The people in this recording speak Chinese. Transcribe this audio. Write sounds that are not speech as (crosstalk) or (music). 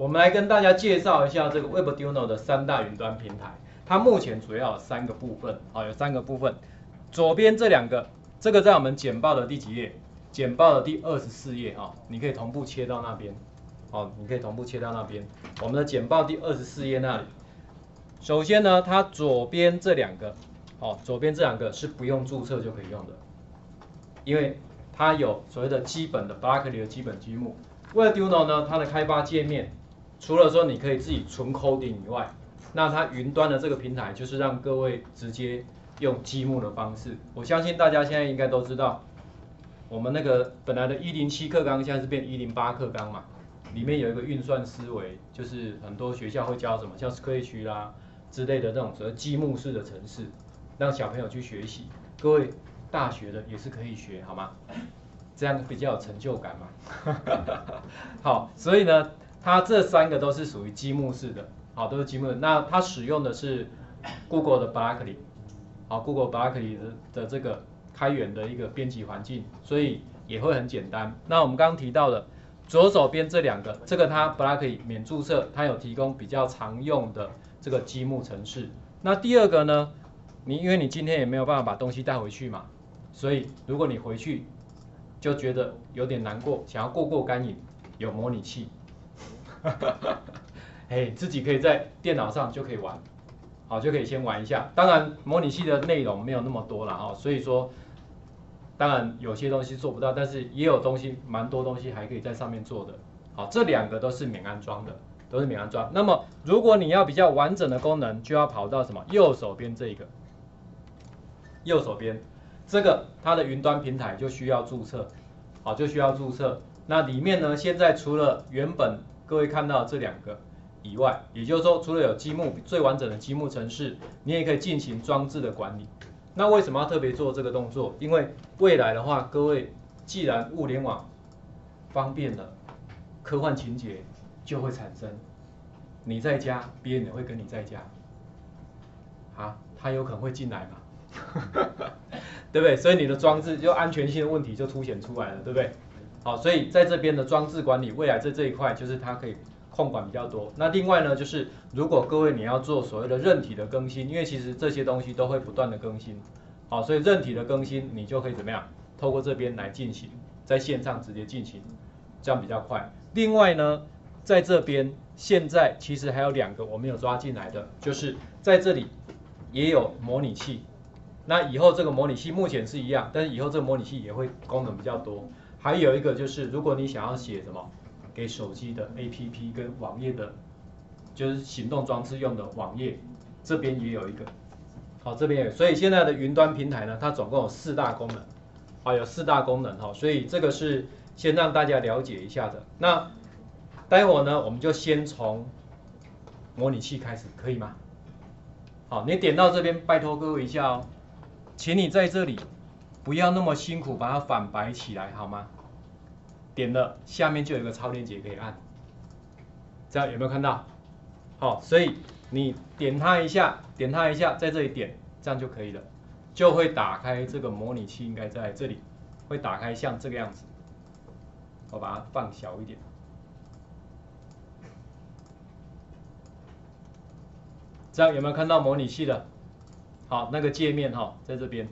我们来跟大家介绍一下这个 Webduino 的三大云端平台。它目前主要有三个部分，啊，有三个部分。左边这两个，这个在我们简报的第几页？简报的第二十四页，哈，你可以同步切到那边，哦，你可以同步切到那边。我们的简报第二十四页那里，首先呢，它左边这两个，哦，左边这两个是不用注册就可以用的，因为它有所谓的基本的 Berkeley 的基本积木。Webduino 呢，它的开发界面，除了说你可以自己纯 coding 以外，那它云端的这个平台就是让各位直接用积木的方式。我相信大家现在应该都知道，我们那个本来的一零七课纲现在是变一零八课纲嘛，里面有一个运算思维，就是很多学校会教什么，像 Scratch 啦之类的这种所谓积木式的程式，让小朋友去学习。各位大学的也是可以学，好吗？这样比较有成就感嘛。(laughs) 好，所以呢，它这三个都是属于积木式的。好，都是积木。那它使用的是 (coughs) Google 的 Berkeley，好，Google Berkeley 的的这个开源的一个编辑环境，所以也会很简单。那我们刚刚提到的左手边这两个，这个它 Berkeley 免注册，它有提供比较常用的这个积木程式。那第二个呢，你因为你今天也没有办法把东西带回去嘛，所以如果你回去就觉得有点难过，想要过过干瘾，有模拟器。(laughs) 哎，自己可以在电脑上就可以玩，好就可以先玩一下。当然，模拟器的内容没有那么多了哈，所以说，当然有些东西做不到，但是也有东西，蛮多东西还可以在上面做的。好，这两个都是免安装的，都是免安装。那么，如果你要比较完整的功能，就要跑到什么？右手边这一个，右手边这个它的云端平台就需要注册，好就需要注册。那里面呢，现在除了原本各位看到这两个。以外，也就是说，除了有积木最完整的积木程式，你也可以进行装置的管理。那为什么要特别做这个动作？因为未来的话，各位既然物联网方便了，科幻情节就会产生。你在家，别人也会跟你在家，啊，他有可能会进来嘛，(laughs) 对不对？所以你的装置就安全性的问题就凸显出来了，对不对？好，所以在这边的装置管理，未来在这一块就是它可以。控管比较多，那另外呢，就是如果各位你要做所谓的韧体的更新，因为其实这些东西都会不断的更新，好，所以韧体的更新你就可以怎么样，透过这边来进行，在线上直接进行，这样比较快。另外呢，在这边现在其实还有两个我没有抓进来的，就是在这里也有模拟器，那以后这个模拟器目前是一样，但是以后这个模拟器也会功能比较多。还有一个就是如果你想要写什么。给手机的 APP 跟网页的，就是行动装置用的网页，这边也有一个，好，这边有，所以现在的云端平台呢，它总共有四大功能，啊，有四大功能哈，所以这个是先让大家了解一下的。那待会呢，我们就先从模拟器开始，可以吗？好，你点到这边，拜托各位一下哦，请你在这里不要那么辛苦把它反白起来，好吗？点了，下面就有一个超链接可以按，这样有没有看到？好，所以你点它一下，点它一下，在这里点，这样就可以了，就会打开这个模拟器，应该在这里会打开，像这个样子。我把它放小一点，这样有没有看到模拟器的？好，那个界面哈，在这边。